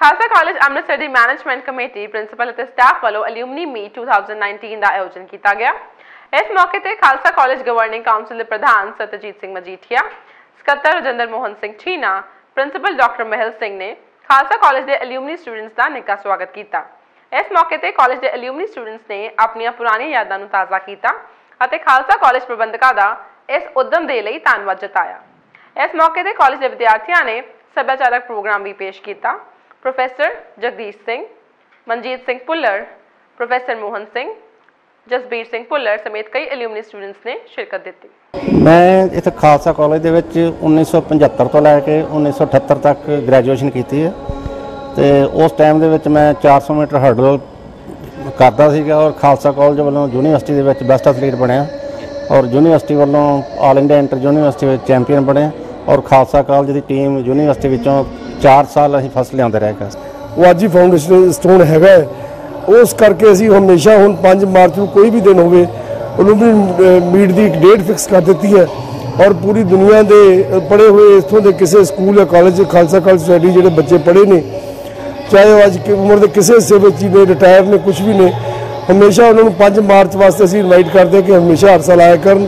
Khalsa college Amritsar ਦੀ management committee principal ਅਤੇ staff ਵੱਲੋਂ ਐਲੂਮਨੀ ਮੀਟ 2019 ਦਾ ਆਯੋਜਨ ਕੀਤਾ ਗਿਆ। ਇਸ ਮੌਕੇ ਤੇ ਖਾਲਸਾ ਕਾਲਜ ਗਵਰਨਿੰਗ ਕਾਉਂਸਲ ਦੇ ਪ੍ਰਧਾਨ ਸਤਜੀਤ ਸਿੰਘ ਮਜੀਠੀਆ, ਸਕੱਤਰ ਰਜਿੰਦਰ ਮੋਹਨ ਸਿੰਘ ਚੀਨਾ ਪ੍ਰਿੰਸੀਪਲ ਡਾਕਟਰ ਮਹਿਲ ਸਿੰਘ ਨੇ ਖਾਲਸਾ ਕਾਲਜ ਦੇ ਐਲੂਮਨੀ ਸਟੂਡੈਂਟਸ ਦਾ ਨਿੱਘਾ ਸਵਾਗਤ ਕੀਤਾ। ਇਸ ਮੌਕੇ ਤੇ ਕਾਲਜ ਦੇ ਐਲੂਮਨੀ ਸਟੂਡੈਂਟਸ ਨੇ ਆਪਣੀਆਂ ਪੁਰਾਣੀਆਂ ਯਾਦਾਂ ਨੂੰ ਤਾਜ਼ਾ ਕੀਤਾ ਅਤੇ ਖਾਲਸਾ ਕਾਲਜ ਪ੍ਰਬੰਧਕਾਂ ਦਾ ਇਸ ਉਦਮ ਦੇ ਲਈ ਧੰਨਵਾਦ ਜਤਾਇਆ। ਇਸ ਮੌਕੇ ਤੇ ਕਾਲਜ ਦੇ ਵਿਦਿਆਰਥੀਆਂ ਨੇ ਸੱਭਿਆਚਾਰਕ ਪ੍ਰੋਗਰਾਮ ਵੀ ਪੇਸ਼ ਕੀਤਾ। ਪ੍ਰੋਫੈਸਰ ਜਗਦੀਸ਼ ਸਿੰਘ ਮਨਜੀਤ ਸਿੰਘ ਪੁੱਲਰ ਪ੍ਰੋਫੈਸਰ ਮੋਹਨ ਸਿੰਘ ਜਸਬੀਰ ਸਿੰਘ ਪੁੱਲਰ ਸਮੇਤ ਕਈ ਐਲੂਮਨੀ ਸਟੂਡੈਂਟਸ ਨੇ ਸ਼ਿਰਕਤ ਦਿੱਤੀ। ਮੈਂ ਇੱਥੇ ਖਾਲਸਾ ਕਾਲਜ ਦੇ ਵਿੱਚ 1975 ਤੋਂ ਲੈ ਕੇ 1978 ਤੱਕ ਗ੍ਰੈਜੂਏਸ਼ਨ ਕੀਤੀ ਹੈ ਤੇ ਉਸ ਟਾਈਮ ਦੇ ਵਿੱਚ ਮੈਂ 400 ਮੀਟਰ ਹਰਡਲ ਕਰਦਾ ਸੀਗਾ ਔਰ ਖਾਲਸਾ ਕਾਲਜ ਵੱਲੋਂ ਯੂਨੀਵਰਸਿਟੀ ਦੇ ਵਿੱਚ ਬੈਸਟ ਐਥਲੀਟ ਬਣਿਆ ਔਰ ਯੂਨੀਵਰਸਿਟੀ ਵੱਲੋਂ ਆਲ ਇੰਡੀਆ ਇੰਟਰ ਯੂਨੀਵਰਸਿਟੀ ਵਿੱਚ ਚੈਂਪੀਅਨ ਬਣਿਆ ਔਰ ਖਾਲਸਾ ਕਾਲਜ ਦੀ ਟੀਮ ਯੂਨੀਵਰਸਿਟੀ ਵਿੱਚੋਂ 4 ਸਾਲ ਅਸੀਂ ਫਸਲ ਲਿਆਉਂਦੇ ਰਹੇ ਗਾ ਉਹ ਅੱਜ ਹੀ ਫਾਊਂਡੇਸ਼ਨ ਸਟੋਨ ਹੈਗਾ ਹੈ। ਉਸ ਕਰਕੇ ਅਸੀਂ ਹਮੇਸ਼ਾ ਹੁਣ 5 ਮਾਰਚ ਨੂੰ ਕੋਈ ਵੀ ਦਿਨ ਹੋਵੇ, ਉਹਨੂੰ ਵੀ ਮੀਟ ਦੀ ਇੱਕ ਡੇਟ ਫਿਕਸ ਕਰ ਦਿੱਤੀ ਹੈ। ਔਰ ਪੂਰੀ ਦੁਨੀਆ ਦੇ ਪੜੇ ਹੋਏ ਇਥੋਂ ਦੇ ਕਿਸੇ ਸਕੂਲ ਜਾਂ ਕਾਲਜ ਖਾਲਸਾ ਕਾਲਜ ਸੋਸਾਇਟੀ ਜਿਹੜੇ ਬੱਚੇ ਪੜੇ ਨੇ, ਚਾਹੇ ਉਹ ਅੱਜ ਕੀ ਉਮਰ ਦੇ ਕਿਸੇ ਹਿੱਸੇ ਵਿੱਚ ਹੀ ਨੇ ਰਿਟਾਇਰ ਨੇ ਕੁਝ ਵੀ ਨੇ, ਹਮੇਸ਼ਾ ਉਹਨਾਂ ਨੂੰ 5 ਮਾਰਚ ਵਾਸਤੇ ਅਸੀਂ ਇਨਵਾਈਟ ਕਰਦੇ ਹਾਂ ਕਿ ਹਮੇਸ਼ਾ ਹਰ ਸਾਲ ਆਇਆ ਕਰਨ।